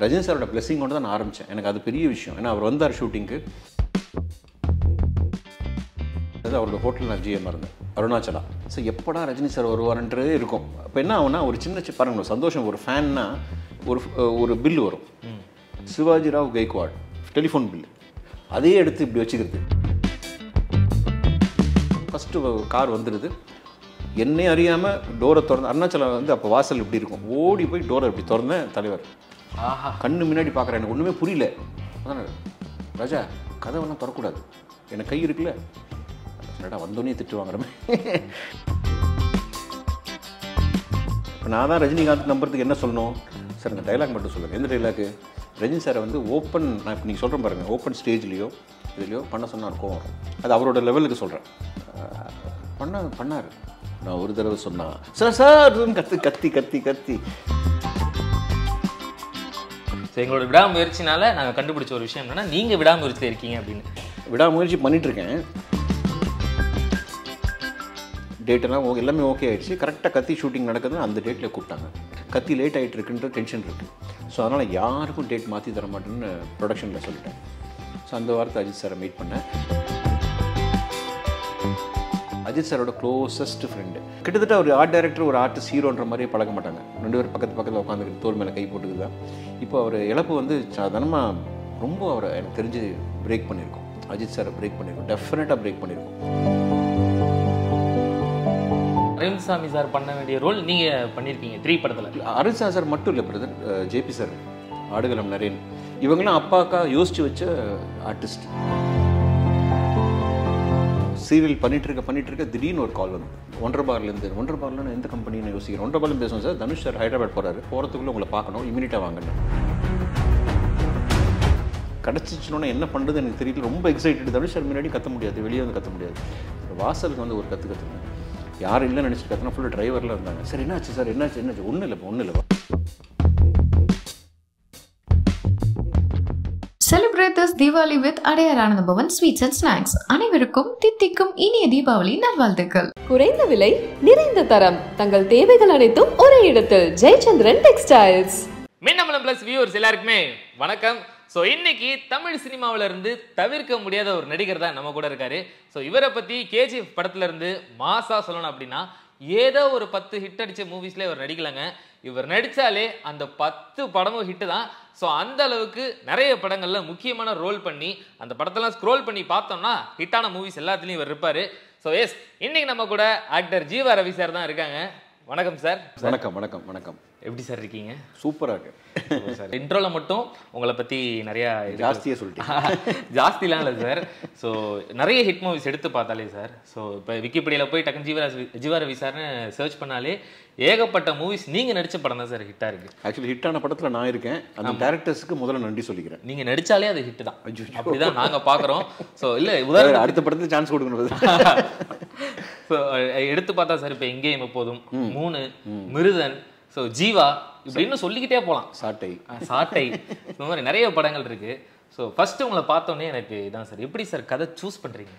ரஜினி சாரோட பிளெஸிங் கொண்டு தான் நான் ஆரம்பித்தேன் எனக்கு அது பெரிய விஷயம். ஏன்னா அவர் வந்தார் ஷூட்டிங்க்கு அது அவரோட ஹோட்டல் நான் ஜிஎம் இருந்தேன். அருணாச்சலா. ஸோ எப்படா ரஜினி சார் வருவார்ன்றது இருக்கும். இப்போ என்ன ஆகுனா ஒரு சின்ன சி- பாருங்க சந்தோஷம். ஒரு ஃபேன்னா ஒரு ஒரு பில் வரும். சிவாஜி ராவ் கெய்க்வாட் டெலிஃபோன் பில் அதையே எடுத்து இப்படி வச்சுக்கிறது. ஃபஸ்ட்டு கார் வந்துடுது என்னை அறியாமல் டோரை திறந்து அருணாச்சலம் வந்து அப்போ வாசல் இப்படி இருக்கும். ஓடி போய் டோரை இப்படி திறந்தேன் தலைவர். கண்ணு முன்னாடி பார்க்குறேன். எனக்கு ஒன்றுமே புரியல. அதான்? ராஜா கதவெல்லாம் திறக்கூடாது எனக்கு கை இருக்குல்ல? என்னடா வந்தோடனே திட்டு வாங்குறமே இப்போ நான் தான் ரஜினிகாந்த் நம்புறதுக்கு என்ன சொல்லணும்? சார் இந்த டைலாக் மட்டும் சொல்லுங்கள் எந்த டைலாக்கு ரஜினி சாரை வந்து ஓப்பன் நான் இப்போ நீங்கள் சொல்கிறேன் பாருங்கள் ஓப்பன் ஸ்டேஜ்லேயோ இதுலையோ பண்ண சொன்னார் இருக்கும் அது அவரோட லெவலுக்கு சொல்கிறேன் பண்ண பண்ணார் நான் ஒரு தடவை சொன்னால் சார் சார் கத்து கத்தி கத்தி கத்தி. ஸோ எங்களோட விடாமுயற்சினால நாங்கள் கண்டுபிடிச்ச ஒரு விஷயம் என்னன்னா நீங்கள் விடாமுயற்சியில் இருக்கீங்க அப்படின்னு. விடாமுயற்சி பண்ணிட்டு இருக்கேன் டேட்டெல்லாம் ஓ எல்லாமே ஓகே ஆகிடுச்சு கரெக்டாக கத்தி ஷூட்டிங் நடக்குதுன்னு அந்த டேட்டில் கூப்பிட்டாங்க. கத்தி லேட் ஆகிட்டு இருக்குன்ற டென்ஷன் இருக்குது ஸோ அதனால் யாருக்கும் டேட் மாற்றி தர மாட்டேன்னு ப்ரொடக்ஷனில் சொல்லிட்டேன். ஸோ அந்த வாரத்தை அஜித் சாரை மீட் பண்ணேன். அஜித் சாரோட க்ளோசஸ்ட் ஃப்ரெண்டு கிட்டத்தட்ட ஒரு ஆர்ட் டைரக்டர் ஒரு ஆர்டிஸ்ட் ஹீரோன்ற மாதிரியே பழக மாட்டாங்க. ரெண்டு பேரும் பக்கத்து பக்கத்தில் உட்காந்துருக்கு தோல் மேலே கை போட்டுக்கு தான் இப்போ அவர் இழப்பு வந்து சாதாரணமாக ரொம்ப அவரை எனக்கு தெரிஞ்சு பிரேக் பண்ணியிருக்கோம் அஜித் சாரை பிரேக் பண்ணியிருக்கோம் டெஃபினட்டாக பிரேக் பண்ணியிருக்கோம் அரவிந்த்சாமி சார் பண்ண வேண்டிய ரோல் நீங்கள் பண்ணியிருக்கீங்க த்ரீ படத்தில். அருண்சா சார் மட்டும் இல்லை brother JP sir Aadukalam Naren. இவங்கெல்லாம் அப்பாக்கா யோசிச்சு வச்ச ஆர்டிஸ்ட் சீரியல் பண்ணிட்டு இருக்க பண்ணிட்டு இருக்க திடீர்னு ஒரு கால் வந்து ஒன்றரை பார்லேருந்து ஒன்றரை பார்ல நான் எந்த கம்பெனின்னு யோசிக்கிறேன் ஒன்றரை பார்லும் பேசுவோம் சார் தனுஷ் சார் ஹைதராபாத் போகிறாரு போகிறதுக்குள்ளே உங்களை பார்க்கணும். இமீடியட்டாக வாங்கணும் கிடச்சிச்சுனோன்னா என்ன பண்ணுறது எனக்கு தெரியல. ரொம்ப எக்ஸைட்டட் தனுஷ் சார் முன்னாடி கத்த முடியாது. வெளியே வந்து கத்த முடியாது. வாசலுக்கு வந்து ஒரு கற்று கற்றுனேன் யாரும் இல்லைன்னு நினச்சிட்டு கத்துனா ஃபுல்லாக டிரைவரில் இருந்தாங்க. சார் என்னாச்சு சார்? என்னாச்சு என்னாச்சு? ஒன்றும் இல்லைப்பா ஒன்றும் இல்லைப்பா. Celebrate this Diwali with Adayar Anandabhavan Sweets and Snacks. அனைவருக்கும் தித்திக்கும் இனிய தீபாவளி நல்வாழ்த்துக்கள். குறைந்த விலை நிறைந்த தரம். தங்கள் தேவைகள் அனைத்தும் ஒரே இடத்தில். ஜெயச்சந்திரன் டெக்ஸ்டைல்ஸ் மின்னமலம் ப்ளஸ் வியூவர்ஸ் எல்லாருக்குமே வணக்கம். ஸோ இன்னைக்கு தமிழ் சினிமாவுல இருந்து தவிர்க்க முடியாத ஒரு நடிகர் தான் நம்ம கூட இருக்காரு. ஸோ இவரை பத்தி கேஜிஎஃப் படத்துல இருந்து மாசா சொல்லணும் அப்படின்னா ஏதோ ஒரு பத்து ஹிட் அடித்த மூவிஸ்ல இவர் நடிக்கலங்க. இவர் நடித்தாலே அந்த பத்து படமும் ஹிட்டு தான். ஸோ அந்த அளவுக்கு நிறைய படங்களில் முக்கியமான ரோல் பண்ணி அந்த படத்தெல்லாம் ஸ்க்ரோல் பண்ணி பார்த்தோம்னா ஹிட்டான மூவிஸ் எல்லாத்துலேயும் இவர் இருப்பார். ஸோ எஸ் இன்னைக்கு நம்ம கூட ஆக்டர் ஜீவா ரவி சார் தான் இருக்காங்க. வணக்கம் சார் வணக்கம் வணக்கம் வணக்கம். எப்படி சார் இருக்கீங்க? சூப்பராக இருக்கு. சார். இன்ட்ரோல மட்டும் உங்களை பத்தி நிறைய ஜாஸ்தியாக சொல்லிட்டேன் ஜாஸ்திலாம் இல்லை சார். ஸோ நிறைய ஹிட் மூவிஸ் எடுத்து பார்த்தாலே சார். ஸோ இப்போ விக்கிபீடியாவில் போய் டக்குன்னு ஜீவா ஜீவா ரவி சார்னு சர்ச் பண்ணாலே ஏகப்பட்ட மூவிஸ் நீங்க நடிச்ச படம் தான் சார் ஹிட்டா இருக்கு. ஆக்சுவலி ஹிட்டான படத்தில் நான் இருக்கேன். அந்த டேரக்டர்ஸுக்கு முதல்ல நன்றி சொல்லிக்கிறேன். நீங்க நடிச்சாலே அது ஹிட் தான். ஐயோ. அப்படிதான் நாங்க பாக்குறோம் ஸோ இல்ல உதாரணம் அடுத்த படத்துக்கு சான்ஸ் கொடுக்கணும் ஸோ எடுத்து பார்த்தா சார் இப்போ எங்கேயும் எப்போதும் மூணு மிருதன் ஸோ ஜீவா இப்படின்னு சொல்லிக்கிட்டே போகலாம் சாட்டை. சாட்டை. இந்த மாதிரி நிறைய படங்கள் இருக்கு. ஸோ ஃபர்ஸ்ட் உங்களை பார்த்தோன்னே எனக்கு இதான் சார். எப்படி சார் கதை சூஸ் பண்றீங்க?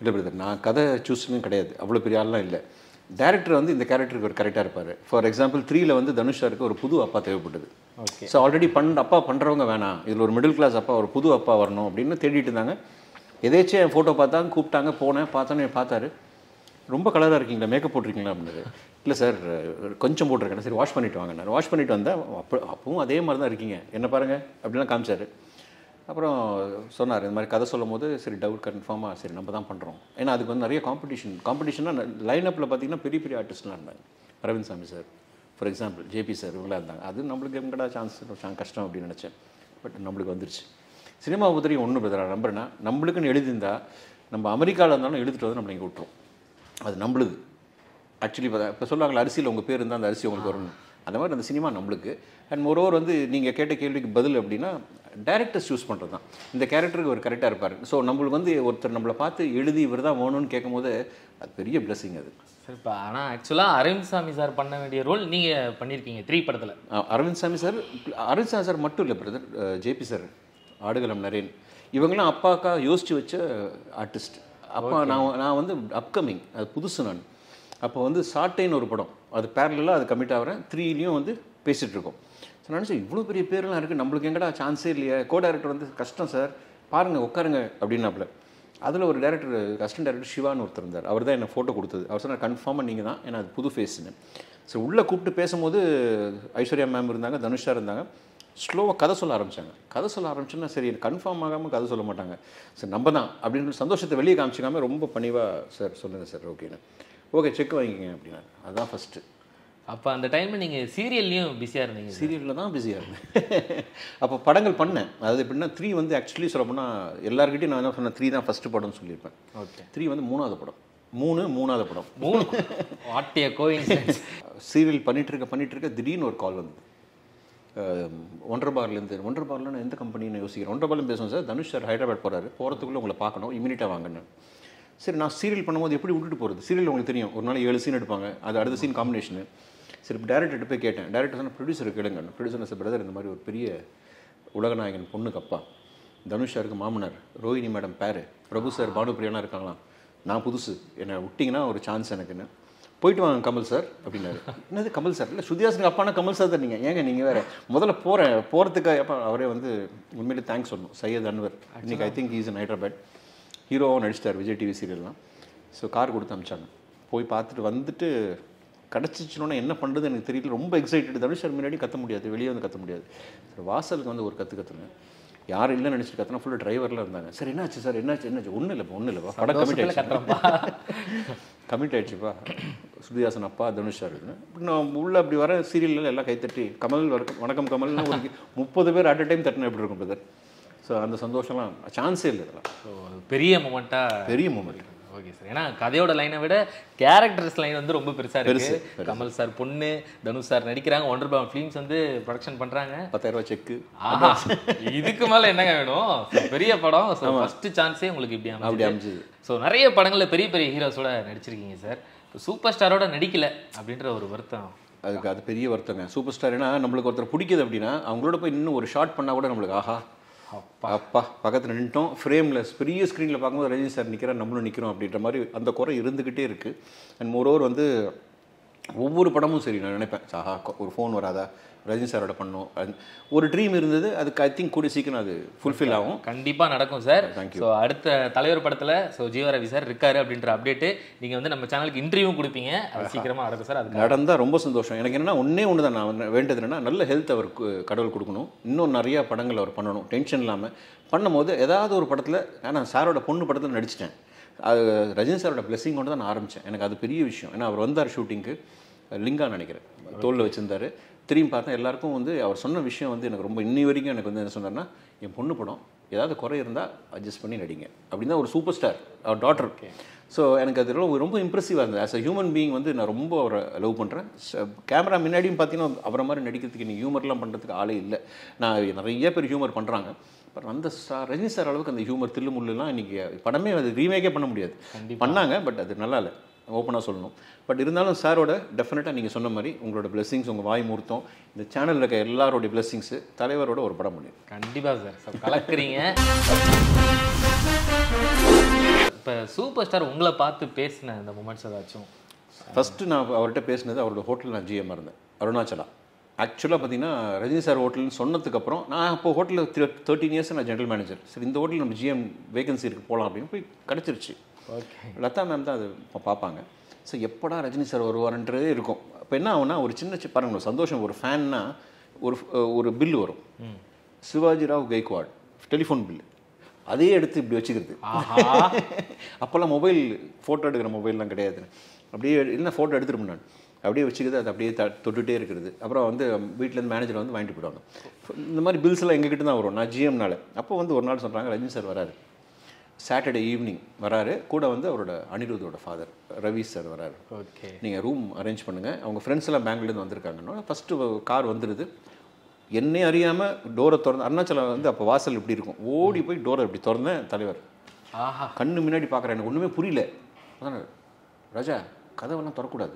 இல்லை பிரதர் நான் கதை சூஸ்னு கிடையாது. அவ்வளோ பெரிய ஆள்லாம் இல்லை. டேரக்டர் வந்து இந்த கேரக்டருக்கு ஒரு கரெக்டாக இருப்பார். ஃபார் எக்ஸாம்பிள் த்ரீல வந்து தனுஷ் சாருக்கு ஒரு புது அப்பா தேவைப்பட்டது. ஓகே ஸோ ஆல்ரெடி பண் அப்பா பண்ணுறவங்க வேணாம். இதில் ஒரு மிடில் கிளாஸ் அப்பா ஒரு புது அப்பா வரணும் அப்படின்னு தேடிட்டு இருந்தாங்க. எதேச்சும் என் ஃபோட்டோ பார்த்தாங்க கூப்பிட்டாங்க போனேன் பார்த்தோன்னே பார்த்தாரு. ரொம்ப கலராக இருக்கீங்களா? மேக்கப் போட்டிருக்கீங்களா? அப்படின்னாரு. இல்லை சார் கொஞ்சம் போட்டிருக்கேன். சரி வாஷ் பண்ணிட்டு வாங்க. நான் வாஷ் பண்ணிட்டு வந்தேன். அப்போ அப்பவும் அதே மாதிரி தான் இருக்கீங்க. என்ன பாருங்கள் அப்படிலாம் காமிச்சார். அப்புறம் சொன்னார் இந்த மாதிரி கதை சொல்லும் போது சரி டவுட் கன்ஃபார்மாக சரி நம்ம தான் பண்ணுறோம் ஏன்னா அதுக்கு வந்து நிறைய காம்படிஷன் காம்படிஷனாக லைன் அப்பில் பார்த்தீங்கன்னா பெரிய பெரிய ஆர்டிஸ்ட்லாம் இருந்தாங்க. Arvind Swamy sir for example JP sir இவங்களாம் இருந்தாங்க. அது நம்மளுக்கு எங்கடா சான்ஸ் கஷ்டம் அப்படின்னு நினச்சேன். பட் நம்மளுக்கு வந்துருச்சு. சினிமா உதவி ஒன்று பிரதரா நம்புறேன்னா நம்மளுக்குன்னு எழுதியிருந்தால் நம்ம அமெரிக்காவில் இருந்தாலும் எழுதிட்டு வந்து நம்மளை இங்கே விட்டுரும் அது நம்மளுது. ஆக்சுவலி இப்போ இப்போ சொல்லுவாங்களா அரிசியில் உங்கள் பேர் இருந்தால் அந்த அரிசி உங்களுக்கு வரணும் அந்த மாதிரி அந்த சினிமா நம்மளுக்கு. அண்ட் மொரோவர் வந்து நீங்கள் கேட்ட கேள்விக்கு பதில் அப்படின்னா டேரக்டர்ஸ் சூஸ் பண்ணுறது தான். இந்த கேரக்டருக்கு ஒரு கரெக்டாக இருப்பார். ஸோ நம்மளுக்கு வந்து ஒருத்தர் நம்மளை பார்த்து எழுதி இவர் தான் வேணும்னு கேட்கும்போது அது பெரிய blessing அது. சார் இப்போ ஆனால் ஆக்சுவலாக அரவிந்த் சாமி சார் பண்ண வேண்டிய ரோல் நீங்க பண்ணியிருக்கீங்க த்ரீ படத்துல. அரவிந்த் சாமி சார் அரவிந்த் சாமி சார் மட்டும் இல்லை brother JP sir Aadukalam Naren. இவங்கெல்லாம் அப்பாக்கா யோசிச்சு வச்ச ஆர்டிஸ்ட் அப்பா நான் நான் வந்து அப்கமிங் அது புதுசு நான். அப்போ வந்து சாட்டைன்னு ஒரு படம். அது பேரலாக அது கமிட் ஆகிறேன் த்ரீலையும் வந்து பேசிகிட்டு இருக்கோம். ஸோ நினச்சேன் இவ்வளோ பெரிய பேர்லாம் இருக்குது நம்மளுக்கு எங்கடா சான்ஸே இல்லையா. கோ டைரக்டர் வந்து கஷ்டம் சார் பாருங்கள் உட்காருங்க அப்படின்னாப்புல. அதில் ஒரு டேரக்டர் அசிஸ்டன்ட் டேரக்டர் சிவான்னு ஒருத்தர் இருந்தார். அவர் தான் என்ன ஃபோட்டோ கொடுத்தது. அவர் சொன்னார் கன்ஃபார்மாக நீங்கள் தான். ஏன்னா அது புது ஃபேஸ்னு ஸோ உள்ளே கூப்பிட்டு பேசும்போது ஐஸ்வர்யா மேம் இருந்தாங்க தனுஷா இருந்தாங்க. ஸ்லோவாக கதை சொல்ல ஆரம்பிச்சாங்க. கதை சொல்ல ஆரம்பிச்சோன்னா சரி கன்ஃபார்ம் ஆகாமல் கதை சொல்ல மாட்டாங்க. சரி நம்ம தான் அப்படின்னு சந்தோஷத்தை வெளியே காமிச்சிக்காம ரொம்ப பணிவாக சார் சொல்லுங்கள் சார் ஓகேன்னு ஓகே செக் வாங்கிக்கங்க அப்படின்னாரு. அதுதான் ஃபஸ்ட்டு அப்ப அந்த டைம்ல நீங்க சீரியல்லையும் பிஸியா இருந்தீங்க. சீரியலில் தான் பிஸியாக இருந்தேன். அப்போ படங்கள் பண்ணேன். அதாவது எப்படின்னா த்ரீ வந்து ஆக்சுவலி சொல்லப்போனால் எல்லாருக்கிட்டையும் நான் என்ன சொன்னேன் த்ரீ தான் ஃபஸ்ட்டு படம்னு சொல்லியிருப்பேன். ஓகே த்ரீ வந்து மூணாவது படம். மூணு மூணாவது படம். மூணு. வாட்டிய கோயின்சிடன்ஸ் சீரியல் பண்ணிட்டு இருக்க பண்ணிட்டு இருக்க திடீர்னு ஒரு கால் வந்தது. ஒன்றரை பார்லேருந்து ஒன்றரை பார்ல நான் எந்த கம்பெனின்னு யோசிக்கிறேன். ஒன்றரை பார்லும் பேசுவோம் சார். தனுஷ் சார் ஹைதராபாத் போகிறாரு போகிறதுக்குள்ளே உங்களை பார்க்கணும். இமீடியட்டாக வாங்கன்னு. சரி நான் சீரியல் பண்ணும்போது எப்படி விட்டுட்டு போகிறது சீரியல் உங்களுக்கு தெரியும். ஒரு நாள் ஏழு சீன் எடுப்பாங்க. அது அடுத்த சீன் காம்பினேஷனு சரி டேரக்டர்கிட்ட போய் கேட்டேன். டேரக்டர் சொன்ன ப்ரொடியூசர் கேளுங்க. ப்ரொடியூசர் சார் பிரதர் இந்த மாதிரி ஒரு பெரிய உலகநாயகன் பொண்ணுக்கு அப்பா. தனுஷ் சாருக்கு மாமனார். ரோஹிணி மேடம் பேரு. பிரபு சார் பானு பிரியாலாம் இருக்காங்களாம். நான் புதுசு. என்னை விட்டிங்கன்னா ஒரு சான்ஸ் எனக்குன்னு. போயிட்டு வாங்க கமல் சார் அப்படின்னாரு. என்னது கமல் சார்? இல்லை சுதியாசனுக்கு அப்பானா கமல் சார் தான் நீங்கள் ஏங்க நீங்கள் வேறு? முதல்ல போகிறேன் போகிறதுக்கு அப்போ அவரே வந்து உண்மையிலே தேங்க்ஸ் சொல்லணும். சையத் அன்வர். இன்னைக்கு I think is in Hyderabad ஹீரோவாக நடிச்சிட்டார் விஜய் டிவி சீரியல்லாம் ஸோ கார் கொடுத்து அமிச்சாங்க. போய் பார்த்துட்டு வந்துட்டு கிடச்சிச்சுனோன்னா என்ன பண்ணுறது எனக்கு தெரியல. ரொம்ப எக்ஸைட்டட் தனுஷ் சார் முன்னாடி கத்த முடியாது. வெளியே வந்து கத்த முடியாது. சரி, வாசலுக்கு வந்து ஒரு கற்று கற்றுனேன் யாரும் இல்லை நினச்சிட்டு கத்தினா ஃபுல்லாக டிரைவரில் இருந்தாங்க. சார் என்னாச்சு சார்? என்னாச்சு? என்னாச்சு? ஒன்றும் இல்லைப்பா ஒன்றும் இல்லைப்பா படம் கமிட் ஆயிடுச்சு. கமிட் ஆயிடுச்சுப்பா சுதிதாசன் அப்பா தனுஷ் சார் நான் உள்ள அப்படி வர சீரியலில் எல்லாம் கைத்தட்டி கமல் வணக்கம் வணக்கம் கமல்னு ஒரு முப்பது பேர் அட் அ டைம் தட்டினா எப்படி இருக்கும் பிரதர் ஸோ அந்த சந்தோஷம்லாம் சான்ஸே இல்லை இதெல்லாம். ஸோ பெரிய மூமெண்ட்டா பெரிய மூமெண்ட் ஓகே சார். ஏன்னா கதையோட லைனை விட கேரக்டர்ஸ் லைன் வந்து ரொம்ப பெருசா இருக்கு. கமல் சார் பொண்ணு தனுஷ் சார் நடிக்கிறாங்க. ஒன்றரை பவன் ஃபிலிம்ஸ் வந்து ப்ரொடக்ஷன் பண்றாங்க. பத்தாயிரம் ரூபாய் செக்கு ஆஹா இதுக்கு மேல என்னங்க வேணும்? பெரிய படம். ஸோ ஃபர்ஸ்ட் சான்ஸே உங்களுக்கு இப்படி அப்படி அமைஞ்சது. ஸோ நிறைய படங்கள்ல பெரிய பெரிய ஹீரோஸோட நடிச்சிருக்கீங்க சார். சூப்பர் ஸ்டாரோட நடிக்கல அப்படின்ற ஒரு வருத்தம். அதுக்கு அது பெரிய வருத்தங்க. சூப்பர் ஸ்டார் ஏன்னா நம்மளுக்கு ஒருத்தர் பிடிக்குது அப்படின்னா அவங்களோட போய் இன்னும் ஒரு ஷாட் பண்ணால் கூட நம்மளுக்கு ஆஹா அப்பா. பக்கத்தில் நின்ட்டோம் ஃப்ரேமில் பெரிய ஸ்க்ரீனில் பார்க்கும்போது ரஜினி சார் நிற்கிறேன் நம்மளும் நிற்கிறோம் அப்படின்ற மாதிரி அந்த குறை இருந்துக்கிட்டே இருக்குது அண்ட் மோரோவர் வந்து ஒவ்வொரு படமும் சரி நான் நினைப்பேன். கொ- ஒரு ஃபோன் வராதா? ரஜினி சாரோட பண்ணோம். அது- ஒரு ட்ரீம் இருந்தது அதுக்கு ஐ திங்க் கூடிய சீக்கிரம் அது ஃபுல்ஃபில் ஆகும். கண்டிப்பா நடக்கும் சார் Thank ஸோ அடுத்த தலைவர் படத்துல ஸோ ஜீவரவி சார் இருக்காரு அப்படின்ற அப்டேட் நீங்க வந்து நம்ம சேனலுக்கு இன்டர்வியூ கொடுப்பீங்க. அது சீக்கிரமா நடக்கும் சார் அதுக்கு நடந்தால் ரொம்ப சந்தோஷம். எனக்கு என்னன்னா ஒன்றே ஒன்று தான் நான் வேண்டது என்னன்னா நல்ல ஹெல்த் அவருக்கு கடவுள் கொடுக்கணும். இன்னும் நிறைய படங்கள் அவர் பண்ணணும். டென்ஷன் இல்லாமல் பண்ணும்போது ஏதாவது ஒரு படத்தில் நான் சாரோட பொண்ணு படத்தில் நடிச்சிட்டேன். அது ரஜினி சாரோட blessing கொண்டு தான் நான் ஆரம்பித்தேன் எனக்கு அது பெரிய விஷயம். ஏன்னா அவர் வந்தார் ஷூட்டிங்க்கு லிங்கா நினைக்கிறேன். தோளில் வச்சிருந்தாரு. திரும்பி பார்த்தா எல்லாருக்கும் வந்து அவர் சொன்ன விஷயம் வந்து எனக்கு ரொம்ப இன்னி வரைக்கும் எனக்கு வந்து என்ன சொன்னார்னா என் பொண்ணு படம் ஏதாவது குறை இருந்தால் அட்ஜஸ்ட் பண்ணி நடிங்க. அப்படின்னு ஒரு சூப்பர் ஸ்டார் அவர் டாட்டர் ஸோ எனக்கு அது ரொம்ப ரொம்ப இம்ப்ரெசிவாக இருந்தது. ஆஸ் அ ஹியூமன் பீயிங் வந்து நான் ரொம்ப அவரை லவ் பண்ணுறேன் கேமரா முன்னாடியும் பார்த்தீங்கன்னா அவரை மாதிரி நடிக்கிறதுக்கு நீ ஹியூமர்லாம் பண்ணுறதுக்கு ஆளே இல்லை. நான் நிறைய பேர் ஹியூமர் பண்ணுறாங்க பட் அந்த ஸ்டார் ரஜினி சார் அளவுக்கு அந்த ஹியூமர் தில்லு முள்ளுலாம் இன்றைக்கி படமே அது ரீமேக்கே பண்ண முடியாது. பண்ணாங்க பட் அது நல்லா இல்லை. ஓப்பனாக சொல்லணும். பட் இருந்தாலும் சாரோட டெஃபினட்டாக நீங்கள் சொன்ன மாதிரி உங்களோட blessings உங்கள் வாய் மூர்த்தம் இந்த சேனலில் இருக்க எல்லாரோடைய blessings தலைவரோட ஒரு படம் பண்ணி கண்டிப்பா சார் ஸோ கலக்குறீங்க. இப்போ சூப்பர் ஸ்டார் உங்களை பார்த்து பேசின அந்த மூமெண்ட்ஸ் ஏதாச்சும்? ஃபஸ்ட்டு நான் அவர்கிட்ட பேசினது அவரோட ஹோட்டல் நான் ஜிஎம் இருந்தேன். அருணாச்சலா. ஆக்சுவலாக பார்த்தீங்கன்னா ரஜினி சார் ஹோட்டல்னு சொன்னதுக்கப்புறம் நான் அப்போ ஹோட்டலில் தேர்ட்டின் இயர்ஸ் நான் ஜென்ரல் மேனேஜர் சரி இந்த ஹோட்டல் நம்ம ஜிஎம் வேகன்சி இருக்கு போகலாம் அப்படின்னு போய் கிடச்சிருச்சு. ஓகே லதா மேம் தான் அது பார்ப்பாங்க. ஸோ எப்படா ரஜினி சார் வருவாருன்றதே இருக்கும். இப்போ என்ன ஆகும்னா ஒரு சின்ன பாருங்க ஒரு சந்தோஷம் ஒரு ஃபேன்னா ஒரு ஒரு பில் வரும். சிவாஜி ராவ் கெய்க்வாட் டெலிஃபோன் பில் அதையே எடுத்து இப்படி வச்சுக்கிறது. அப்போல்லாம் மொபைல் ஃபோட்டோ எடுக்கிற மொபைல்லாம் கிடையாது. அப்படியே இல்லை ஃபோட்டோ எடுத்துருப்பேன் நான். அப்படியே வச்சுக்கிறது அது அப்படியே த தொட்டுட்டே இருக்கிறது அப்புறம் வந்து வீட்டிலேருந்து மேனேஜர் வந்து வாங்கிட்டு போயிடுவாங்க. இந்த மாதிரி பில்ஸ் எல்லாம் எங்ககிட்ட தான் வரும். நான் ஜிஎம்னால அப்போ வந்து ஒரு நாள் சொல்கிறாங்க ரஜினி சார் வராரு. சாட்டர்டே ஈவினிங் வராரு. கூட வந்து அவரோட அனிருத்தோட ஃபாதர் ரவி சார் வராரு. ஓகே. நீங்கள் ரூம் அரேஞ்ச் பண்ணுங்கள் அவங்க ஃப்ரெண்ட்ஸ் எல்லாம் பெங்களூர்லேருந்து வந்திருக்காங்கன்னா ஃபஸ்ட்டு கார் வந்துடுது என்னை அறியாமல் டோரை திறந்து அருணாச்சலம் வந்து அப்போ வாசல் இப்படி இருக்கும். ஓடி போய் டோரை இப்படி திறந்தேன் தலைவர். ஆஹா. கண்ணு முன்னாடி பார்க்குறேன் எனக்கு ஒன்றுமே புரியல. ராஜா கதவெல்லாம் திறக்கூடாது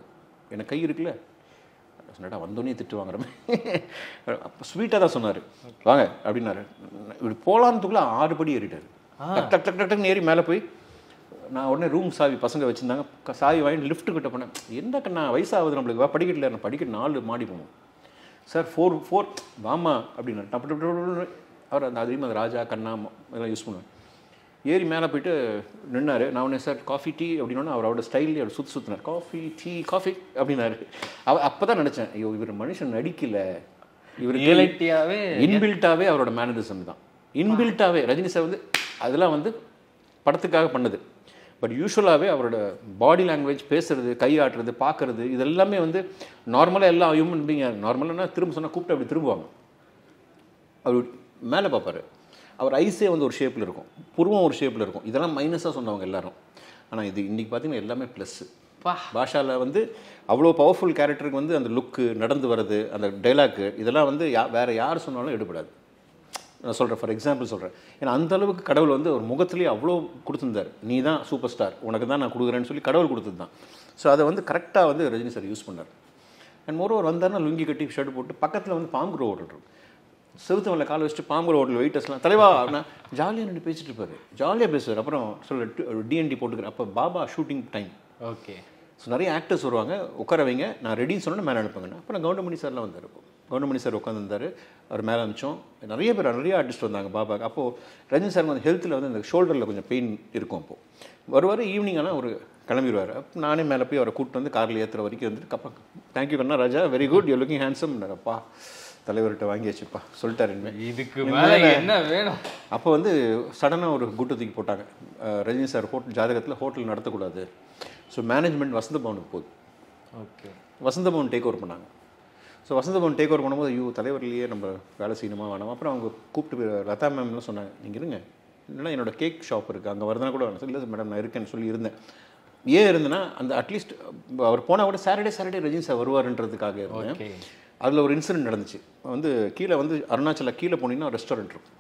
எனக்கு கை இருக்குல்ல? சொன்னடா வந்தோடனே திட்டு வாங்குறமே அப்போ ஸ்வீட்டாக தான் சொன்னார். வாங்க அப்படின்னாரு. இப்படி போகலான்னுக்குள்ளே ஆறு படி ஏறிட்டாரு. டக் டக் டக் டக் டக்னு ஏறி மேலே போய் நான் உடனே ரூம் சாவி பசங்க வச்சுருந்தாங்க. சாவி வாங்கி லிஃப்ட் கிட்ட போனேன். என்ன கண்ணா வயசாகுது நம்மளுக்கு. வா படிக்கட்டில் நான் படிக்கட்டு நாலு மாடி போகணும் சார் ஃபோர் ஃபோர் வாமா அப்படின்னாரு. டப்பு டப்பு அவர் அந்த அதிகமாக ராஜா கண்ணா இதெல்லாம் யூஸ் பண்ணுவேன் ஏறி மேலே போயிட்டு நின்னாரு. நான் உடனே சார் காஃபி டீ அப்படின்னா அவர் அவரோட ஸ்டைல்லே அவர் சுற்றி சுற்றினார் காஃபி டீ காஃபி அப்படின்னாரு. அவ அப்போ தான் நினச்சேன் ஐயோ இவர் மனுஷன் நடிக்கல. இவர் ரியலிட்டியாவே இன்பில்ட்டாவே அவரோட மேனரிசம் தான். இன்பில்ட்டாவே ரஜினி சார் வந்து அதெல்லாம் வந்து படத்துக்காக பண்ணது. பட் யூஸ்வலாகவே அவரோட பாடி லாங்குவேஜ் பேசுறது கை ஆட்டுறது பார்க்கறது இது எல்லாமே வந்து நார்மலாக எல்லா ஹியூமன் பீங்க நார்மலானா திரும்ப சொன்னால் கூப்பிட்டு அப்படி திரும்புவாங்க. அவர் மேலே பார்ப்பாரு. அவர் ஐஸே வந்து ஒரு ஷேப்பில் இருக்கும். புருவம் ஒரு ஷேப்பில் இருக்கும். இதெல்லாம் மைனஸாக சொன்னவங்க எல்லாரும். ஆனால் இது இன்றைக்கி பார்த்தீங்கன்னா எல்லாமே ப்ளஸ்ஸு பாஷாவில் வந்து அவ்வளோ பவர்ஃபுல் கேரக்டருக்கு வந்து அந்த லுக்கு நடந்து வர்றது அந்த டைலாக்கு இதெல்லாம் வந்து யா வேறு யார் சொன்னாலும் எடுபடாது. நான் சொல்கிறேன் ஃபார் எக்ஸாம்பிள் சொல்கிறேன் ஏன்னா அந்த அளவுக்கு கடவுள் வந்து ஒரு முகத்துலேயே அவ்வளோ கொடுத்துருந்தார். நீ தான் சூப்பர் ஸ்டார் உனக்கு தான் நான் கொடுக்குறேன்னு சொல்லி கடவுள் கொடுத்தது தான் ஸோ அதை வந்து கரெக்டாக வந்து ரஜினி சார் யூஸ் பண்ணார். அண்ட் மோரோவர் வந்தாருன்னா லுங்கி கட்டி ஷர்ட் போட்டு பக்கத்தில் வந்து பாம்பு ஹோட்டல் இருக்கும் செவுத்து மேலே கால் வச்சுட்டு பாம்பு ஹோட்டல் வெயிட்டர்ஸ்லாம் தலைவா அப்படின்னா ஜாலியாக நின்று பேசிட்டு இருப்பாரு. ஜாலியாக பேசுவார். அப்புறம் சொல்ல டிஎன்டி போட்டுக்கிறேன் அப்போ Baba shooting time okay so நிறைய ஆக்டர்ஸ் வருவாங்க. உட்கார வைங்க. நான் ரெடின்னு சொன்னேன் மேலே அனுப்புங்கண்ணா. அப்புறம் கவுண்டமணி சார்லாம் வந்தார் கவுண்டமணி சார் உட்காந்துருந்தார் அவர் மேலே அனுப்பிச்சோம். நிறைய பேர் நிறைய ஆர்டிஸ்ட் வந்தாங்க பாபாக்கு. அப்போது ரஜினி சார் வந்து ஹெல்த்தில் வந்து இந்த ஷோல்டரில் கொஞ்சம் பெயின் இருக்கும் அப்போது வருவார் ஈவினிங் ஆனால் ஒரு கிளம்பிடுவார் அப்போ நானே மேலே போய் அவரை கூப்பிட்டு வந்து காரில் ஏற்றுற வரைக்கும் வந்துட்டு கப்பா தேங்க்யூ கண்ணா ராஜா. Very good you looking handsome அப்பா. தலைவர்கிட்ட வாங்கியாச்சுப்பா சொல்லிட்டாரு இனிமேல் இதுக்கு மேல என்ன வேணும்? அப்போ வந்து சடனாக ஒரு கூட்டு தூக்கி போட்டாங்க. ரஜினி சார் ஹோட்டல் ஜாதகத்தில் ஹோட்டல் நடத்தக்கூடாது. ஸோ மேனேஜ்மெண்ட் வசந்த பவனுக்கு போகுது. Okay Vasantha Bhavan take over பண்ணாங்க. So Vasantha Bhavan take over பண்ணும்போது ஐயோ தலைவர்லேயே நம்ம வேலை செய்யணுமா வேணாமா? அப்புறம் அவங்க கூப்பிட்டு போய் லதா மேம்லாம் சொன்னாங்க நீங்கள் இருங்க. இல்லைன்னா என்னோட கேக் ஷாப் இருக்குது அங்கே வருதுனா கூட வேணாம். இல்லை மேடம் நான் இருக்கேன்னு சொல்லி இருந்தேன். ஏன் இருந்தேன்னா அந்த அட்லீஸ்ட் அவர் போனால் கூட சாட்டர்டே சாட்டர்டே ரஜினி சார் வருவாருன்றதுக்காக இருந்தேன். அதில் ஒரு இன்சிடென்ட் நடந்துச்சு. வந்து கீழே வந்து அருணாச்சலில் கீழே போனீங்கன்னா ரெஸ்டாரண்ட் இருக்கும்.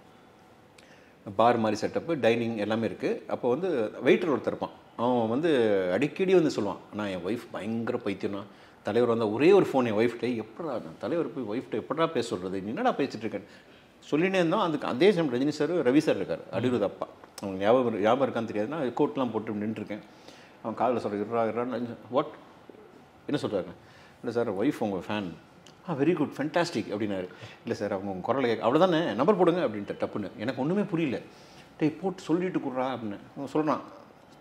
பார் மாதிரி செட்டப்பு டைனிங் எல்லாமே இருக்குது அப்போ வந்து வெயிட்டர் ஒருத்தர் இருப்பான். அவன் வந்து அடிக்கடி வந்து சொல்லுவான் நான் என் ஒய்ஃப் பயங்கர பைத்தியம்னா தலைவர் வந்தால் ஒரே ஒரு ஃபோன் என் ஒய்ஃப்டே எப்படா நான் தலைவர் போய் ஒய்ஃப்டே எப்படா பேச சொல்கிறது என்னடா பேசிகிட்டு இருக்கேன் சொல்லினே இருந்தோம் அதுக்கு அதே சமயம் ரஜினி சார் ரவி சார் இருக்கார் அடிருது அப்பா. அவங்க ஞாபகம் ஞாபகம் இருக்கான்னு தெரியாதுன்னா கோட்லாம் போட்டு நின்றுருக்கேன். அவன் காலில் சொல்கிறா வாட் என்ன சொல்கிறாங்க இல்லை சார் ஒய்ஃப் உங்கள் ஃபேன் ஆ வெரி குட் ஃபென்டாஸ்டிக் அப்படின்னாரு. இல்லை சார் அவங்க உங்கள் குரலை கேட்க அவ்வளோதானே நம்பர் போடுங்க அப்படின்ட்டு டப்புன்னு. எனக்கு ஒன்றுமே புரியல. டேய் போட்டு சொல்லிட்டு கொடுறா அப்படின்னு. அவன் சொல்கிறான்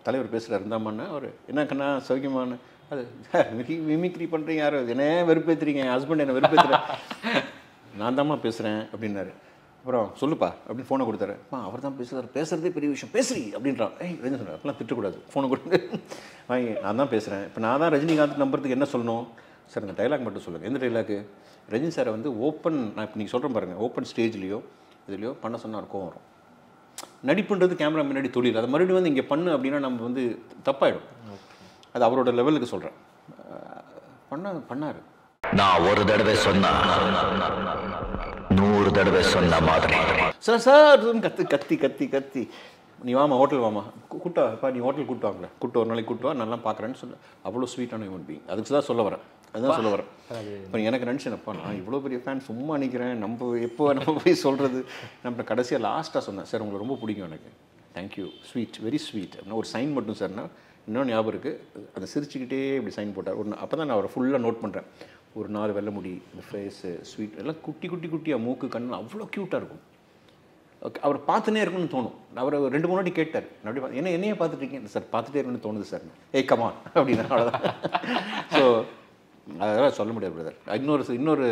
தலைவர் பேசுகிறார் இருந்தாமான்னு அவர் என்ன கண்ணா சௌக்கியமானு அது சார் மிமிக்ரி பண்ணுறீங்க யாரும் என்ன வெறுப்பேற்றுறீங்க என் ஹஸ்பண்ட் என்னை வெறுப்பேற்றுறேன் நான் தாம்மா பேசுகிறேன் அப்படின்னாரு. அப்புறம் சொல்லுப்பா அப்படின்னு ஃபோனை கொடுத்தாரு. அப்பா அவர் தான் பேசுகிறார் பேசுகிறதே பெரிய விஷயம். பேசுறி அப்படின்றான். ஏய் ரஜினி சொன்னார் அப்பெல்லாம் திட்டக்கூடாது ஃபோனை கொடுத்து வாங்கி நான் தான் பேசுகிறேன் இப்போ நான் தான் ரஜினிகாந்த் நம்புறதுக்கு என்ன சொல்லணும்? சார் இந்த டைலாக் மட்டும் சொல்லுங்கள் எந்த டைலாக்கு ரஜினி சாரை வந்து ஓப்பன் நான் இப்போ நீங்கள் சொல்கிறேன் பாருங்கள் ஓப்பன் ஸ்டேஜ்லேயோ இதுலையோ பண்ண சொன்னால் கோவம் வரும். நடிப்புன்றது கேமரா முன்னாடி தொழில். அதை மறுபடியும் வந்து இங்கே பண்ணு அப்படின்னா நம்ம வந்து தப்பாயிடும். அது அவரோட லெவலுக்கு சொல்கிறேன் பண்ண பண்ணார். நான் ஒரு தடவை சொன்னா நூறு தடவை சொன்ன மாதிரி. சார் சார் கத்து கத்தி கத்தி கத்தி. நீ வாமா ஹோட்டல் வாமா கூட்டா அப்பா நீ ஹோட்டல் கூட்டு வாங்களே கூட்டு ஒரு நாளைக்கு கூட்டு வா நல்லா பார்க்குறேன்னு சொல்ல அவ்வளோ ஸ்வீட்டான ஹியூமன் பீங் அதுக்கு தான் சொல்ல வரேன். அதுதான் சொல்ல வரேன். இப்போ எனக்கு நினச்சேனப்பா நான் இவ்வளோ பெரிய ஃபேன் சும்மா நிற்கிறேன் நம்ம எப்போ நம்ம போய் சொல்கிறது நம்ம கடைசியாக லாஸ்ட்டாக சொன்னேன் சார் உங்களுக்கு ரொம்ப பிடிக்கும் எனக்கு. தேங்க்யூ ஸ்வீட் வெரி ஸ்வீட் அப்படின்னா ஒரு சைன் மட்டும் சார்னா இன்னும் ஞாபகம் இருக்குது அதை சிரிச்சுக்கிட்டே இப்படி சைன் போட்டார். ஒன்று அப்போ தான் நான் அவரை ஃபுல்லாக நோட் பண்ணுறேன் ஒரு நாலு வெள்ளை முடி இந்த ஃபேஸு ஸ்வீட் எல்லாம் குட்டி குட்டி குட்டியாக மூக்கு கண்ணு அவ்வளோ க்யூட்டாக இருக்கும். ஓகே அவர் பார்த்துனே இருக்கணும்னு தோணும். அவர் ரெண்டு மூணு வாட்டி கேட்டார். அப்படி பா- என்ன என்னையே பார்த்துட்டு இருக்கீங்க. சார் பார்த்துட்டே இருக்கணும்னு தோணுது சார் ஏய் கமான் அப்படின்னு அவ்வளோதான் ஸோ அதெல்லாம் சொல்ல முடியாது பிரதர் இன்னொரு இன்னொரு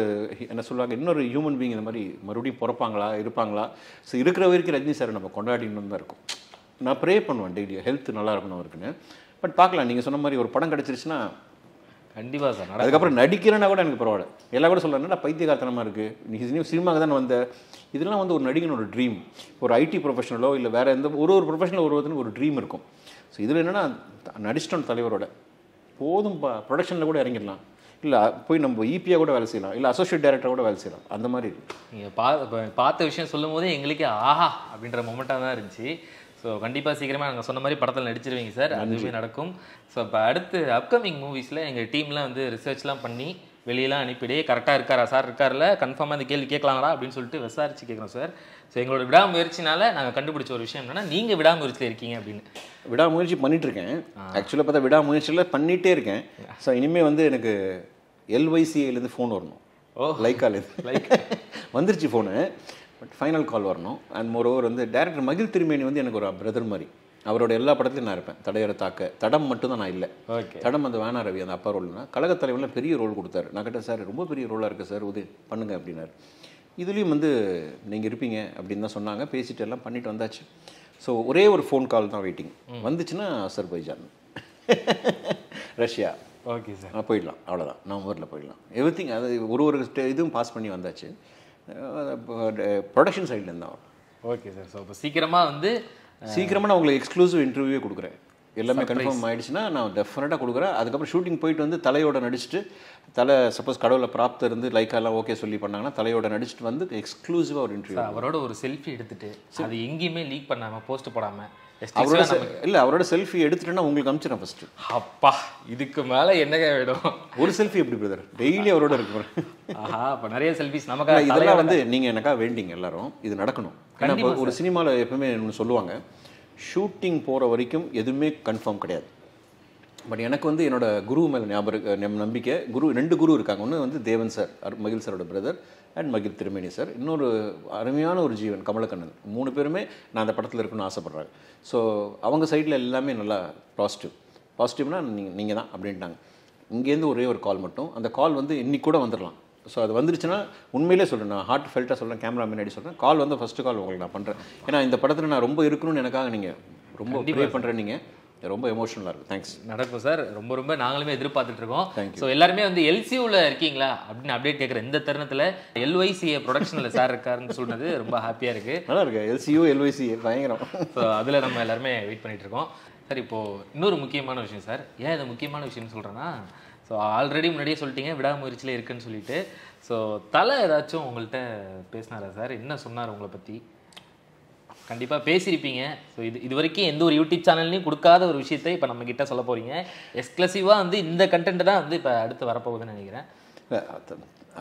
என்ன சொல்லுவாங்க இன்னொரு ஹியூமன் பீங் இந்த மாதிரி மறுபடியும் பிறப்பாங்களா இருப்பாங்களா? ஸோ இருக்கிற வரைக்கும் ரஜினி சார் நம்ம கொண்டாடினு தான் இருக்கும். நான் ப்ரே பண்ணுவேன் டெய்லி ஹெல்த் நல்லா இருக்கணும் அவருக்குன்னு. பட் பார்க்கலாம் நீங்கள் சொன்ன மாதிரி ஒரு படம் கிடச்சிருச்சுன்னா கண்டிப்பா சார் நட அதுக்கப்புறம் நடிக்கிறேன்னா கூட எனக்கு பரவாயில்ல. எல்லாம் கூட சொல்கிறேன்னா பைத்தியகாரத்தனமாக இருக்குது நீ நீ சினிமாவுக்கு தானே வந்த? இதெல்லாம் வந்து ஒரு நடிகனோட ட்ரீம் ஒரு ஐடி ப்ரொஃபஷனலோ இல்லை வேறு எந்த ஒரு ஒரு ப்ரொஃபஷனல் ஒரு ஒருத்தனுக்கு ஒரு ட்ரீம் இருக்கும். ஸோ இதில் என்னென்னா நடிச்சிட்டோம் தலைவரோட. போதும்பா ப்ரொடக்ஷனில் கூட இறங்கிடலாம். இல்லை போய் நம்ம ஈபியாக கூட வேலை செய்யலாம். இல்லை அசோசியேட் டைரக்டர் கூட வேலை செய்யலாம். அந்த மாதிரி இருக்கு. நீங்க பா பார்த்த விஷயம் சொல்லும் போதே எங்களுக்கே ஆஹா அப்படின்ற மொமெண்ட்டாக தான் இருந்துச்சு. ஸோ கண்டிப்பாக சீக்கிரமாக நாங்கள் சொன்ன மாதிரி படத்தில் நடிச்சிருவீங்க சார். அதுவே நடக்கும். ஸோ இப்போ அடுத்து அப்கமிங் மூவிஸில் எங்கள் டீம்லாம் வந்து ரிசர்ச்லாம் பண்ணி வெளியெல்லாம் அனுப்பிடே கரெக்டாக இருக்காரா? சார் இருக்கார்ல கன்ஃபார்மாக இந்த கேள்வி கேட்கலாங்களா அப்படின்னு சொல்லிட்டு விசாரிச்சு கேட்குறோம் சார். ஸோ எங்களோட விடாமுயற்சினால நாங்கள் கண்டுபிடிச்ச ஒரு விஷயம் என்னன்னா நீங்கள் விடாமுயற்சியில் இருக்கீங்க அப்படின்னு. விடாமுயற்சி பண்ணிட்டு இருக்கேன் ஆக்சுவலாக பார்த்தா விடாமுயற்சியில் பண்ணிகிட்டே இருக்கேன். ஸோ இனிமேல் வந்து எனக்கு எல்ஒய்சிஏலேருந்து ஃபோன் வரணும். லைக்கால் இது லைக் வந்துருச்சு ஃபோனு பட் ஃபைனல் கால் வரணும். அண்ட் மோர் ஓவர் வந்து டேரக்டர் மகிழ் திருமேனி வந்து எனக்கு ஒரு பிரதர் மாதிரி. அவரோட எல்லா படத்துலையும் நான் இருப்பேன். தடையற தாக்க. தடம் மட்டும் தான் நான் இல்லை. ஓகே. தடம் அந்த வேணா ரவி அந்த அப்பா ரோல்னா. கழகத் தலைவரில் பெரிய ரோல் கொடுத்தாரு. நான் கேட்டேன் சார் ரொம்ப பெரிய ரோலாக இருக்குது சார். உதவி பண்ணுங்க அப்படின்னாரு. இதுலேயும் வந்து நீங்கள் இருப்பீங்க அப்படின்னு தான் சொன்னாங்க. பேசிட்டு எல்லாம் பண்ணிட்டு வந்தாச்சு. ஸோ ஒரே ஒரு ஃபோன் கால் தான் வெயிட்டிங் வந்துச்சுன்னா அசர்பைஜான். ரஷ்யா. Okay sir. போயிடலாம். அவ்வளோதான் நவம்பரில் போயிடலாம். எவ்ரி அது ஒரு ஒரு இதுவும் பாஸ் பண்ணி வந்தாச்சு. ப்ரொடக்ஷன் சைட்லேருந்து தான் ஓகே சார். ஸோ இப்போ சீக்கிரமாக வந்து சீக்கிரமாக நான் உங்களுக்கு எக்ஸ்க்ளூசிவ் இன்டர்வியூவே கொடுக்குறேன். எல்லாமே கன்ஃபார்ம் ஆயிடுச்சுன்னா நான் டெஃபினட்டாக கொடுக்குறேன். அதுக்கப்புறம் ஷூட்டிங் போயிட்டு வந்து தலையோட நடிச்சுட்டு தலை சப்போஸ் கடவுளில் ப்ராப்தம் இருந்து லைக்காலாம் ஓகே சொல்லி பண்ணாங்கன்னா தலையோட நடிச்சுட்டு வந்து எக்ஸ்க்ளூசிவாக ஒரு இன்டர்வியூ அவரோட ஒரு செல்ஃபி எடுத்துட்டு அது எங்கேயுமே லீக் பண்ணாம போஸ்ட் போடாம அவரோட இல்ல அவரோட செல்ஃபி எடுத்துட்டேன்னா உங்களுக்கு அனுப்பிச்சிடறேன் ஃபர்ஸ்ட் அப்பா இதுக்கு மேல என்னங்க வேணும் ஒரு செல்ஃபி எப்படி பிரதர் டெய்லி அவரோட இருக்கு. ஆஹா அப்ப நிறைய செல்ஃபிஸ் ஆனா, நமக்காக இதெல்லாம் வந்து நீங்க எனக்கா வேண்டிங்க எல்லாரும். இது நடக்கணும். ஏன்னா இப்போ ஒரு சினிமாவில் எப்பவுமே ஒன்று சொல்லுவாங்க ஷூட்டிங் போற வரைக்கும் எதுவுமே கன்ஃபார்ம் கிடையாது. பட் எனக்கு வந்து என்னோட குரு மேல ஞாபகம் நம்பிக்கை குரு ரெண்டு குரு இருக்காங்க. ஒன்று வந்து தேவன் சார் மகிழ் சாரோட பிரதர் அண்ட் மகிழ் திருமேனி சார். இன்னொரு அருமையான ஒரு ஜீவன் கமலக்கண்ணன். மூணு பேருமே நான் அந்த படத்தில் இருக்கணும்னு ஆசைப்படுறாங்க ஸோ அவங்க சைடில் எல்லாமே நல்லா பாசிட்டிவ் பாசிட்டிவ்னா நீங்கள் நீங்கள் தான் அப்படின்ட்டாங்க. இங்கேருந்து ஒரே ஒரு கால் மட்டும். அந்த கால் வந்து இன்னைக்கு கூட வந்துடலாம் ஸோ அது வந்துருச்சுன்னா உண்மையிலே சொல்கிறேன் நான் ஹார்ட் ஃபெல்ட்டாக சொல்கிறேன் கேமரா முன்னாடி சொல்கிறேன் கால் வந்து ஃபஸ்ட்டு கால் உங்களுக்கு நான் பண்ணுறேன் ஏன்னா இந்த படத்தில் நான் ரொம்ப இருக்கணும்னு எனக்காக நீங்கள் ரொம்ப ப்ரே பண்ணுறேன் நீங்கள் ரொம்ப எமோஷனலாக இருக்குது தேங்க்ஸ் நடக்கும் சார். ரொம்ப ரொம்ப நாங்களுமே எதிர்பார்த்துட்டு இருக்கோம். ஸோ எல்லாருமே வந்து எல்சியூல இருக்கீங்களா? அப்படின்னு அப்டேட் கேட்குற இந்த தருணத்துல எல்ஒய்சிஏ ப்ரொடக்ஷன்ல சார் இருக்காருன்னு சொன்னது ரொம்ப ஹாப்பியா இருக்கு. நல்லா இருக்கு. எல்சியூ எல்ஒய்சி பயங்கரம். ஸோ அதில் நம்ம எல்லாருமே வெயிட் பண்ணிட்டு இருக்கோம். சார் இப்போ இன்னொரு முக்கியமான விஷயம் சார். ஏன் இது முக்கியமான விஷயம்னு சொல்கிறேன்னா ஸோ ஆல்ரெடி முன்னாடியே சொல்லிட்டீங்க விடாமுயற்சியில் இருக்குன்னு சொல்லிட்டு. ஸோ தலை ஏதாச்சும் உங்கள்கிட்ட பேசினாரா சார்? என்ன சொன்னார் உங்களை பற்றி கண்டிப்பாக பேசியிருப்பீங்க. ஸோ இது இது வரைக்கும் எந்த ஒரு யூடியூப் சேனல்லையும் கொடுக்காத ஒரு விஷயத்தை இப்போ நம்ம கிட்ட சொல்ல போறீங்க. எக்ஸ்க்ளூசிவாக வந்து இந்த கண்டென்ட் தான் வந்து இப்போ அடுத்து வரப்போகுதுன்னு நினைக்கிறேன்.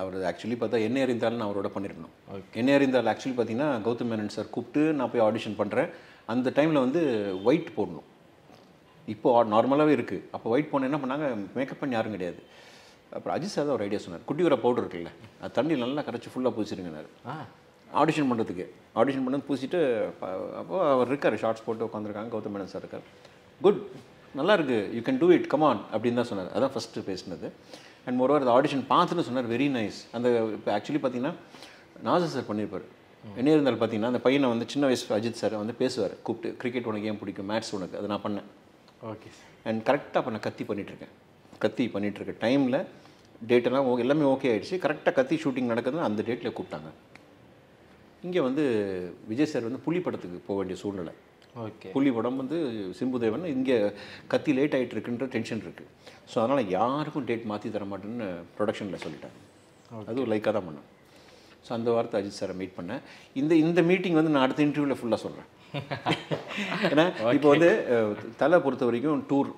அவர் ஆக்சுவலி பார்த்தா என்ன அறிந்தாலும் நான் அவரோட பண்ணியிருக்கணும் என்ன அறிந்தால் ஆக்சுவலி பார்த்தீங்கன்னா கௌதம் மேனன் சார் கூப்பிட்டு நான் போய் ஆடிஷன் பண்ணுறேன் அந்த டைமில் வந்து ஒயிட் போடணும். இப்போ நார்மலாகவே இருக்குது அப்போ ஒயிட் போன என்ன பண்ணாங்க? மேக்கப் பண்ணி யாரும் கிடையாது. அப்புறம் அஜித் சார் தான் ஒரு ஐடியா சொன்னார். குட்டி வர பவுடர் இருக்குல்ல அது தண்ணி நல்லா கரைச்சி ஃபுல்லாக பூசிருங்கனாரு ஆ. ஆடிஷன் பண்ணுறதுக்கு ஆடிஷன் பண்ணது பூசிட்டு அப்போ அவர் இருக்கார் ஷார்ட்ஸ் போட்டு உட்காந்துருக்காங்க கௌதம் மேனன் சார் இருக்கார். குட் நல்லா இருக்கு. You can do it come on அப்படின்னு தான் சொன்னார். அதான் ஃபஸ்ட்டு பேசினது. அண்ட் மோரோவர் அந்த ஆடிஷன் பார்த்துட்டு சொன்னார். வெரி நைஸ் அந்த இப்போ ஆக்சுவலி பார்த்தீங்கன்னா நாசர் சார் பண்ணியிருப்பார் என்ன இருந்தாலும் பார்த்தீங்கன்னா அந்த பையனை வந்து சின்ன வயசு அஜித் சார் வந்து பேசுவார். கூப்பிட்டு கிரிக்கெட் உனக்கு ஏன் பிடிக்கும்? மேட்ச் உனக்கு. அதை நான் பண்ணேன். ஓகே அண்ட் கரெக்டாக அப்போ நான் கத்தி பண்ணிகிட்ருக்கேன் கத்தி பண்ணிகிட்ருக்க டைமில் டேட்டெல்லாம் ஓ எல்லாமே ஓகே ஆயிடுச்சு. கரெக்டாக கத்தி ஷூட்டிங் நடக்குது அந்த டேட்டில் கூப்பிட்டாங்க. இங்கே வந்து விஜய் சார் வந்து புலி படத்துக்கு போக வேண்டிய சூழ்நிலை. ஓகே. புலி படம் வந்து சிம்புதேவன் இங்கே கத்தி லேட் ஆகிட்டு இருக்குன்ற டென்ஷன் இருக்குது ஸோ அதனால் யாருக்கும் டேட் மாற்றி தர மாட்டேன்னு ப்ரொடக்ஷனில் சொல்லிட்டேன் அதுவும் லைக்காக தான் பண்ணேன். ஸோ அந்த வாரத்தை அஜித் சாரை மீட் பண்ணேன். இந்த இந்த மீட்டிங் வந்து நான் அடுத்த இன்டர்வியூவில் ஃபுல்லாக சொல்கிறேன் ஏன்னா இப்போ வந்து தலை பொறுத்த வரைக்கும் டூர்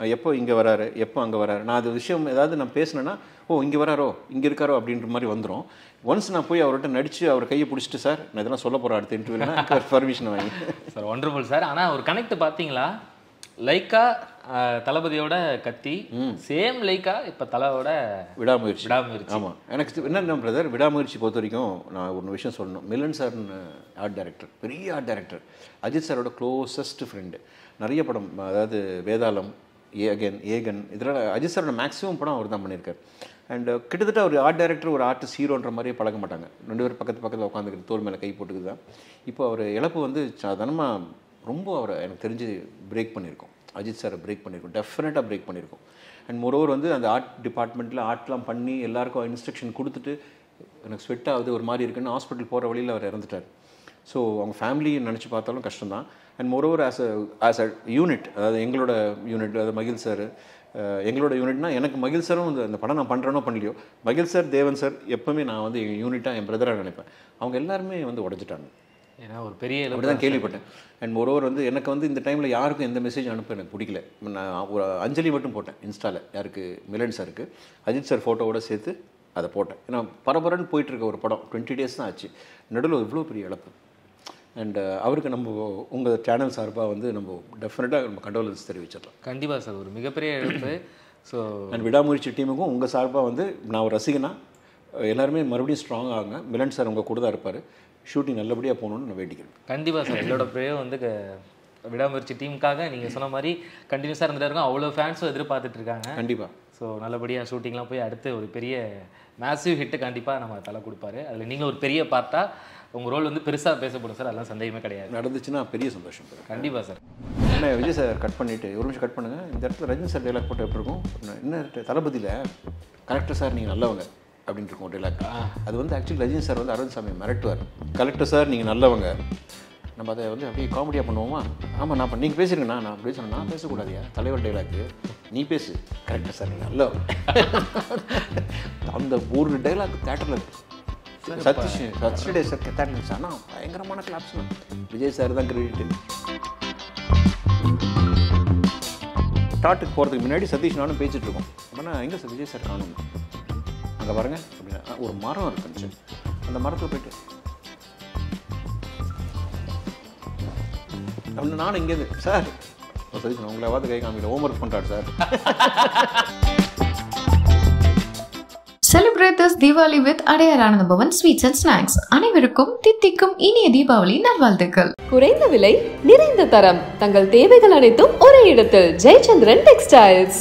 எப்போ இங்கே வராரு? எப்போ அங்கே வராரு? நான் அது விஷயம் ஏதாவது நான் பேசினேன்னா ஓ இங்கே வராரோ? இங்கே இருக்காரோ? அப்படின்ற மாதிரி வந்துடும் ஒன்ஸ் நான் போய் அவர்கிட்ட நடித்து அவர் கையை பிடிச்சிட்டு சார் நான் இதெல்லாம் சொல்ல போகிறேன் அடுத்த இன்டர்வியூவில் பர்மிஷன் வாங்கி. சார் ஒண்டர்ஃபுல் சார் ஆனால் ஒரு கனெக்ட் பார்த்தீங்களா லைக்கா தளபதியோட கத்தி. சேம் லைக்கா இப்போ தலையோட விடாமுயற்சி. விடாமுயற்சி. ஆமாம் எனக்கு என்ன பிரதர் விடாமுயற்சி பொறுத்த வரைக்கும் நான் ஒரு விஷயம் சொல்லணும். மிலன் சார் ஆர்ட் டைரக்டர் பெரிய ஆர்ட் டைரக்டர் அஜித் சாரோட க்ளோசஸ்ட் ஃப்ரெண்டு நிறைய படம் அதாவது வேதாளம் ஏகன் ஏகன். இதில் அஜித் சாரோட மேக்ஸிமம் படம் அவர் தான் பண்ணியிருக்கார். அண்ட் uh, கிட்டத்தட்ட ஒரு ஆர்ட் டைரக்டர் ஒரு ஆர்டிஸ்ட் ஹீரோன்ற மாதிரியே பழக மாட்டாங்க. ரெண்டு பேரும் பக்கத்து பக்கத்தில் உட்காந்துக்கிட்டு தோல் மேலே கை போட்டுக்குது தான். இப்போ அவர் இழப்பு வந்து சாதாரணமாக ரொம்ப அவரை எனக்கு தெரிஞ்சு பிரேக் பண்ணியிருக்கோம். அஜித் சாரை பிரேக் பண்ணியிருக்கோம். டெஃபினட்டாக பிரேக் பண்ணியிருக்கோம். அண்ட் மொரோவர் வந்து அந்த ஆர்ட் டிபார்ட்மெண்ட்டில் ஆர்ட்லாம் பண்ணி எல்லாருக்கும் இன்ஸ்ட்ரக்ஷன் கொடுத்துட்டு எனக்கு ஸ்வெட் ஆகுது ஒரு மாதிரி இருக்குன்னு ஹாஸ்பிட்டல் போகிற வழியில் அவர் இறந்துட்டார். ஸோ அவங்க ஃபேமிலியை நினச்சி பார்த்தாலும் கஷ்டம் தான் and moreover as a as a unit அதாவது எங்களோட யூனிட் அதாவது மகிழ் சார் எங்களோட யூனிட்னா எனக்கு மகிழ் சாரும் இந்த அந்த படம் நான் பண்ணுறேனோ பண்ணலையோ மகிழ் சார் தேவன் சார் எப்போவுமே நான் வந்து எங்கள் யூனிட்டாக என் பிரதராக நினைப்பேன். அவங்க எல்லாருமே வந்து உடஞ்சிட்டாங்க. ஏன்னா ஒரு பெரிய அப்படி தான் கேள்விப்பட்டேன். அண்ட் மொரோவர் வந்து எனக்கு வந்து இந்த டைமில் யாருக்கும் எந்த மெசேஜ் அனுப்ப எனக்கு பிடிக்கல. நான் ஒரு அஞ்சலி மட்டும் போட்டேன் இன்ஸ்டாவில் யாருக்கு? மிலன் சாருக்கு அஜித் சார் ஃபோட்டோவோட சேர்த்து அதை போட்டேன். ஏன்னா பரபரன்னு போயிட்டு இருக்க ஒரு படம் டுவெண்ட்டி டேஸ் தான் ஆச்சு. நடுவில் இவ்வளோ பெரிய இழப்பு. அண்ட் அவருக்கு நம்ம உங்கள் சேனல் சார்பாக வந்து நம்ம டெஃபினட்டாக நம்ம கண்டோலன்ஸ் தெரிவிச்சிடலாம். கண்டிப்பா சார் ஒரு மிகப்பெரிய இழப்பு. ஸோ அண்ட் விடாமுயற்சி டீமுக்கும் உங்கள் சார்பாக வந்து நான் ஒரு ரசிகனா எல்லாருமே மறுபடியும் ஸ்ட்ராங் ஆகுங்க. மிலன் சார் உங்கள் கூட தான் இருப்பார். ஷூட்டிங் நல்லபடியாக போகணுன்னு நான் வேண்டிக்கிறேன். கண்டிப்பாக சார் எங்களோட ப்ரேயர் வந்து க- விடாமுயற்சி டீமுக்காக நீங்கள் சொன்ன மாதிரி கண்டினியூஸாக இருந்துட்டு இருக்கோம். அவ்வளோ ஃபேன்ஸும் எதிர்பார்த்துட்டு இருக்காங்க. கண்டிப்பாக ஸோ நல்லபடியாக ஷூட்டிங்லாம் போய் அடுத்து ஒரு பெரிய மேசிவ் ஹிட்டு கண்டிப்பாக நம்ம தலை கொடுப்பாரு. அதில் நீங்களும் ஒரு பெரிய பார்ட்டாக உங்கள் ரோல் வந்து பெருசாக பேசப்படும் சார். அதெல்லாம் சந்தேகமே கிடையாது. நடந்துச்சுன்னா பெரிய சந்தோஷம் கண்டிப்பாக சார். என்ன விஜய் சார் கட் பண்ணிவிட்டு ஒரு நிமிஷம் கட் பண்ணுங்கள் இந்த இடத்துல ரஜினி சார் டைலாக் போட்டு எப்படி இருக்கும்? என்ன தளபதியில் கலெக்டர் சார் நீங்கள் நல்லவங்க அப்படின்ட்டு இருக்கும் டைலாக் அது வந்து ஆக்சுவலி ரஜினி சார் வந்து அரவிந்த் சாமி மிரட்டுவார். கலெக்டர் சார் நீங்கள் நல்லவங்க. நம்ம அதை வந்து அப்படியே காமெடியாக பண்ணுவோமா? ஆமாம் நான் நீங்கள் பேசுறீங்கண்ணா நான் அப்படி சொன்னேன். நான் பேசக்கூடாதியா? தலைவர் டைலாக்கு நீ பேசு. கரெக்டாக சார் நல்லவங்க அந்த ஒரு டைலாக் தேட்டரில் சதீஷ் சதீஷ் டே சார் தேட்டர் ஆனால் பயங்கரமான கிளாப்ஸ் விஜய் சார் தான் கிரெடிட்டு ஸ்டார்ட்டுக்கு போகிறதுக்கு முன்னாடி சதீஷ் நானும் பேசிட்டு இருக்கோம். அப்படின்னா எங்கே சார் விஜய் சார் காணும்? அங்கே பாருங்க. அப்படின்னா "ஆ, ஒரு மரம் இருக்குன்னு அந்த மரத்தில் போயிட்டு அப்படின்னு நானும் இங்கேருந்து சார். சதீஷ் நான் உங்களாவது கை காமிக்கல. ஹோம் ஒர்க் பண்ணுறாரு sir. Celebrate this Diwali with Adayar Anand Bhavan Sweets and Snacks. அனைவருக்கும் தித்திக்கும் இனிய தீபாவளி நல்வாழ்த்துக்கள். குறைந்த விலை நிறைந்த தரம். தங்கள் தேவைகள் அனைத்தும் ஒரே இடத்தில். ஜெயச்சந்திரன் டெக்ஸ்டைல்ஸ்